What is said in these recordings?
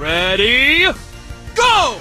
Ready, go!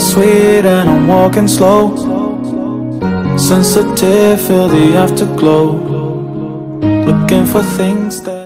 Sweet and I'm walking slow. Sensitive, feel the afterglow. Looking for things that